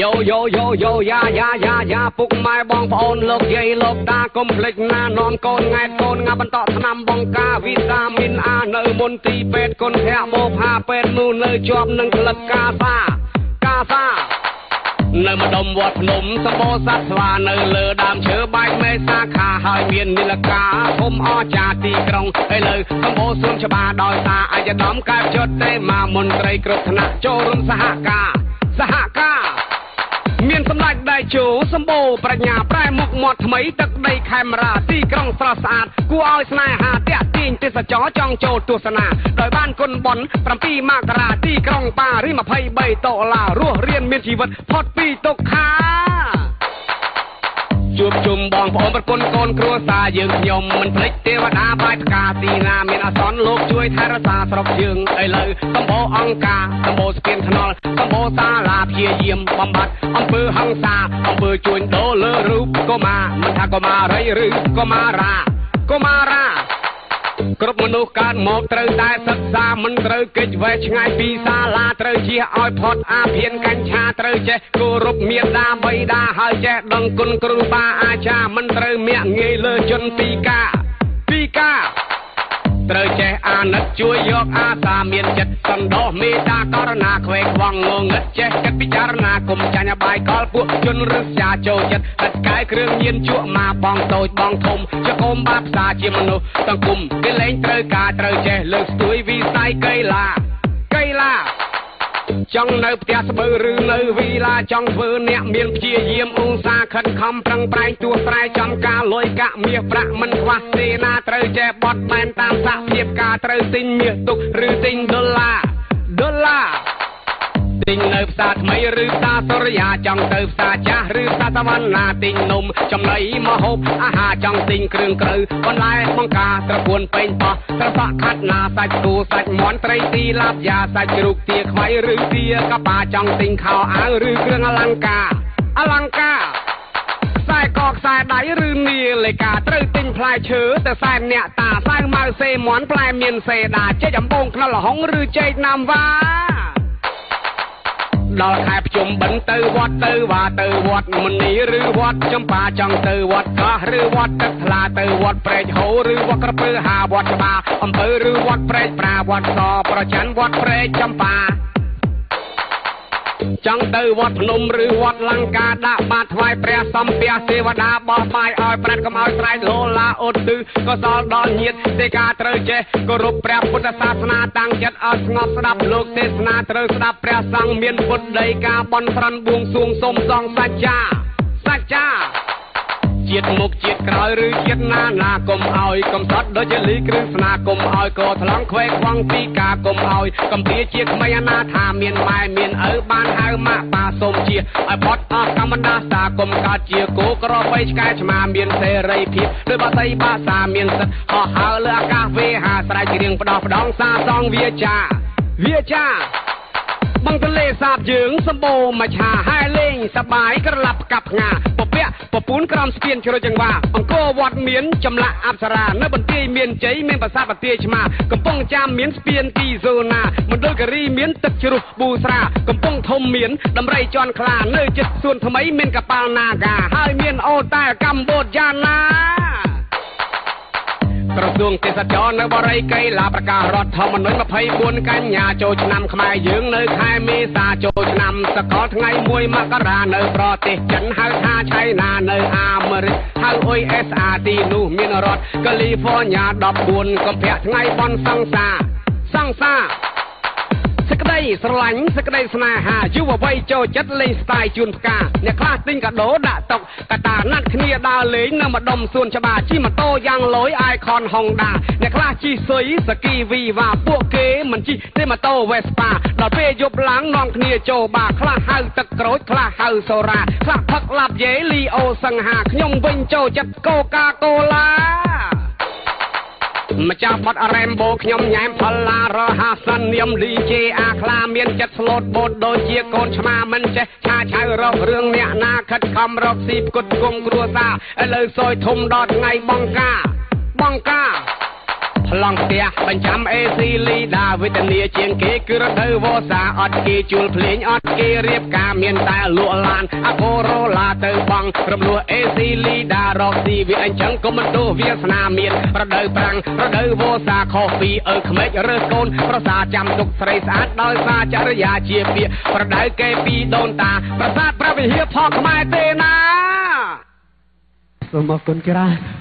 យោយោយោយោយ៉ាយ៉ាយ៉ាយ៉ាពុកម៉ែបងប្អូនលោកយាយលោកតាកុំភ្លេចណានាំកូនង៉ែតកូនងាបន្តឆ្នាំបង្ការវីតាមីនអានៅមន្ទីរពេទ្យគុណភៈបោផាពេទ្យនោះនៅជាប់នឹងក្លឹបកាសាកាសានៅម្ដុំវត្តភ្នំសម្បូរសត្វស្វានៅលើដើមឈើបែកមេសាខាហើយមាននីលកាធំអស្ចារ្យទីក្រុងហើយលើសម្បូរសួនច្បារដោយសារអាយដាមកែបជត់ទេមามន្ត្រីគ្រប់ថ្នាក់ចូលរួមសហការសហការ មានសម្ដេចដៃជោសម្បូរប្រាជ្ញាប្រែមុខមាត់ថ្មីទឹកដីខេមរាទីក្រុងស្រស់ស្អាតគួរឲ្យស្នេហាតាក់ទាញទេសចរចង់ចូលទស្សនាដោយបានគុណបុណ្យ7មករាទីក្រុងប៉ារី23ដុល្លាររស់រៀនមានជីវិតផុតពីទុក្ខា ជួបជុំបងប្អូនប្រគុណកូនគ្រួសារយើងខ្ញុំមិនភ្លេចទេវតាបាយផ្កាទីណាមានអសន្នលោកជួយថែរក្សាស្រុកយើងឥឡូវសម្បូរអង្គការសម្បូរស្ពានថ្នល់សម្បូរសាលាព្យាយាមបំបត្តិអំពើហិង្សាអំពើជួញដូរលើរូបកុមារមិនថាកុមារីឬកុមារាកុមារា គ្រប់មនុស្សកើតមកត្រូវតែសិក្សាមិនត្រូវគេចវេឆ្ងាយពីសាលាត្រូវជៀសឲ្យផុតអាភៀនកញ្ឆាត្រូវចេះគោរពមេដាបៃតាហើយចេះដឹងគុណគ្រូបាអាចារ្យមិនត្រូវមាក់ងាយលើជនពីការពីការ ត្រូវចេះអាណិតជួយយកអាសាមានចិត្តសន្តោសមេត្តាករណាខ្វេខ្វងងងឹតចេះគិតពិចារណាគុំចាញ់បាយកលពួកជនរឹសចាចូលចិត្តឥតកាយគ្រឿងញៀនជក់មកបងតូចបងធំចកុំបាបផ្សាជាមនុស្សសង្គមគេលែងត្រូវការត្រូវចេះលើកស្ទួយវិស័យកីឡាកីឡា ចង់នៅផ្ទះស្បូវឬនៅវីឡាចង់ធ្វើអ្នកមានព្យាយាមឧស្សាហ៍ខិតខំប្រឹងប្រែងទួស្រែចំការលុយកាក់មាសប្រាក់មិនខ្វះទេណាត្រូវចេះបត់បែនតាមសហភាពការត្រូវទិញមាសទុកឬទិញដុល្លារដុល្លារ ទិញនៅផ្សារថ្មីឬផ្សារសុរិយាចង់ទៅផ្សារចាស់ឬផ្សារសវណ្ណាទិញនំចំណីម្ហូបអាហារចង់ទិញគ្រឿងក្រៅបន្លែបង្ការត្រពួនពេញប៉ោះត្រសក់ខាត់ណាសាច់ទូសាច់មាន់ត្រីទីឡាបយ៉ាសាច់ជ្រូកទាខ្វៃឬទាកប៉ាចង់ទិញខោអាវឬគ្រឿងអលង្ការអលង្ការខ្សែកខ្សែដៃឬនាឡិកាត្រូវទិញផ្លែឈើទៅសែនអ្នកតាសៅម៉ៅសេមន់ផ្លែមានសេដាចេកអំបងខ្នុរលហុងឬចេកណាំវ៉ា ដល់ខែភ្ជុំបិណ្ឌទៅវត្តទៅវ៉ាទៅវត្តមុនីឬវត្តចំបាចង់ទៅវត្តកោះឬវត្តទឹកថ្លាទៅវត្តព្រែកហូរឬវត្តក្រពើហាវត្តច្បារអំពើឬវត្តព្រែកប្រាវត្តសប្រច័នវត្តព្រែកចំបា ចង់ទៅវត្តភ្នំឬវត្តលង្កាដាក់បាតថ្វាយព្រះសំពះទេវតាបោះបាយឲ្យប្រាត់កុំឲ្យស្រែកលោឡាអូនទិក៏សល់ដល់ញាតទេការត្រូវចេះគោរពព្រះពុទ្ធសាសនាតាំងចិត្តឲ្យស្ងប់ស្ដាប់លោកទេសនាត្រូវស្ដាប់ព្រះសង្ឃមានពុទ្ធដីកាបន់ស្រន់បួងសួងសូមសងសច្ចាសច្ចា ជាតិមុខជាតិក្រោយឬជាតិណាណាកុំឲ្យកំសត់ដូចជាលីគ្រឿងស្នាកុំឲ្យកោថ្លង់ខ្វែខ្វងពីការកុំឲ្យកំភាជាក្មេងអនាថាមានម៉ែមានឪបានហៅម៉ាក់ប៉ាសូមជាឲ្យផុតអស់កម្មដាសាកុំកើតជាគោក្របីឆ្កែឆ្មាមានសេរីភាពដោយបាសីបាសាមានសិទ្ធហោះហើរលើអាកាសវេហាស្រែកច្រៀងផ្ដោះផ្ដងសាសងវាចាវាចាបឹងទលេសាបយើងសម្បូរមច្ឆាហែលេងសបាយក្រឡាប់កាប់ផ្ងាព ពាក់ពពូនក្រំស្ពានជ្រោយចង្វាអង្គរវត្តមានចម្លាក់អប្សរានៅបន្ទាយមានជ័យមានប្រាសាទបន្ទាយឆ្មាកំពង់ចាមមានស្ពានទីហ្សូណាមណ្ឌលគិរីមានទឹកជ្រោះប៊ូស្រាកំពង់ធំមានដំរីជន់ខ្លានៅចិត្តសួនថ្មីមានកប៉ាល់នាកាហើយមានអូតែកម្ពុជាយ៉ាណា ក្រសួងទេសចរនៅបរិយកៃឡាប្រកាសរដ្ឋធម្មនុញ្ញ24កញ្ញាចូលឆ្នាំខ្មែរយើងនៅខែមេសាចូលឆ្នាំសកលថ្ងៃ1មករានៅប្រទេសចិនហៅថាឆៃណានៅអាមេរិកហៅ USA ទីនោះមានរដ្ឋកាលីហ្វ័រញ៉ា14កុម្ភៈថ្ងៃបន់សង្សារសង្សា រសេចក្តីស្រឡាញ់សេចក្តីស្នេហាយុវវ័យចូលចិត្តលេងស្ទាយជូនផ្កាអ្នកខ្លះទិញកាដូដាក់តុកកតាណាត់គ្នាដើរលេងនៅម្ដុំសួនច្បារជិះម៉ូតូយ៉ាងលយអៃខនហុងដាអ្នកខ្លះជិះស៊ុយសគីវីវ៉ាពួកគេមិនជិះទេម៉ូតូវេស្ប៉ាដល់ពេលយប់ឡើងនាំគ្នាចូលបារខ្លះហៅទឹកក្រូចខ្លះហៅសូរ៉ាខ្លះផឹកឡាប់យេលីអូសង្ហាខ្ញុំវិញចូលចិត្តកូកាកូឡា ម្ចាស់បត់រ៉េមបូខ្ញុំញ៉ែមផល្លារហាសិននាមឌីជេអាខ្លាមានចិត្តស្លូតបូតដូចជាកូនឆ្មាមិនចេះឆាឆៅរករឿងអ្នកណាខិតខំរកស៊ីផ្គត់ផ្គង់គ្រួសារឥឡូវសយធំដល់ថ្ងៃបង្ការបង្ការផ ប្លង់ផ្ទះបញ្ចាំអេស៊ីលីដាវេទនាជាងគេគឺរដូវវស្សាអត់គេជួលភ្លេងអត់គេរៀបការមានតែលក់ឡានអាកូរ៉ូឡាទៅបងរំលោះអេស៊ីលីដារកស៊ីវាអញ្ចឹងក៏មិនទោះវាសនាមានរដូវប្រាំងរដូវវស្សាខុសពីឪក្មេករើសកូនប្រសាចាំទុកស្រីស្អាតដោយសារចរិយាជាពាក្យប្រដៅគេពីដូនតា ប្រាសាទព្រះវិហារផងខ្មែរទេណាសូមអរគុណច្រើន